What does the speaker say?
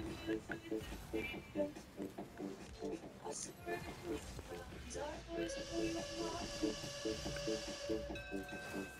Dark boys, I'm going to go to the.